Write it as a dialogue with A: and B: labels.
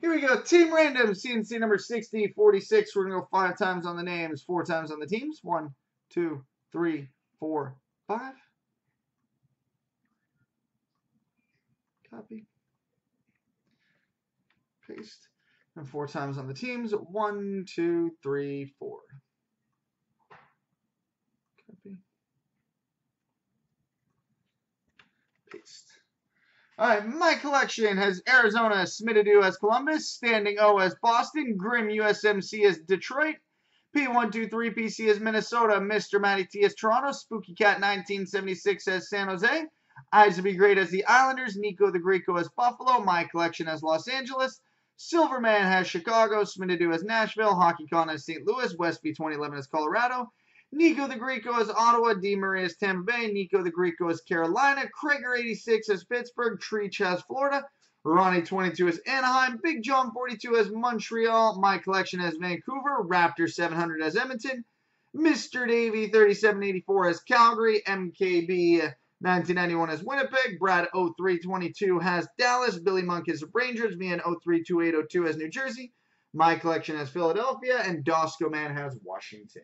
A: Here we go. Team random, CNC number 60, 46. We're going to go five times on the names, four times on the teams. One, two, three, four, five. Copy. Paste. And four times on the teams. One, two, three, four. Copy. Paste. All right, my collection has Arizona submitted to as Columbus, Standing O as Boston, Grim USMC as Detroit, P123 PC as Minnesota, Mr. Matty T as Toronto, Spooky Cat 1976 as San Jose, Eyes be Great as the Islanders, Nico the Greco as Buffalo, my collection as Los Angeles, Silverman has Chicago, Smitadu as Nashville, HockeyCon as St. Louis, Westby 2011 as Colorado, Nico the Greco as Ottawa, D. Murray as Tampa Bay, Nico the Greco as Carolina, Krager86 is Pittsburgh, Treach as Florida, Ronnie 22 is Anaheim, Big John 42 is Montreal, my collection as Vancouver, Raptor 700 as Edmonton, Mr. Davey 3784 as Calgary, MKB 1991 as Winnipeg, Brad 0322 has Dallas, Billy Monk as Rangers, me and 032802 as New Jersey, my collection has Philadelphia, and Dosco Man has Washington.